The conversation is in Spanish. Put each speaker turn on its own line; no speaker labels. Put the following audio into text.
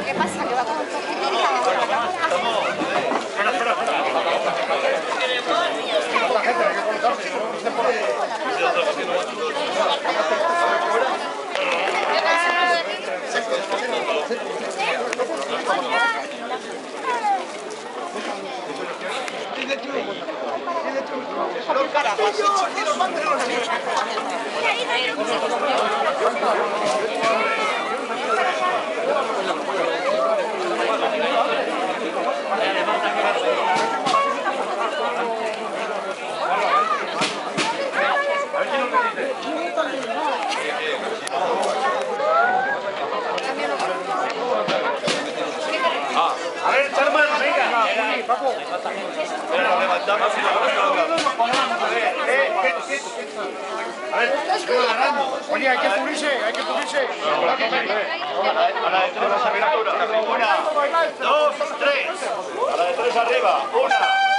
Lo pasa
Venga, levantamos y A ver, eh, quieto, quieto, quieto. A ver. Oye, hay que cubrirse, hay que cubrirse. A la de tres. Una, dos, tres. A la de arriba. Una,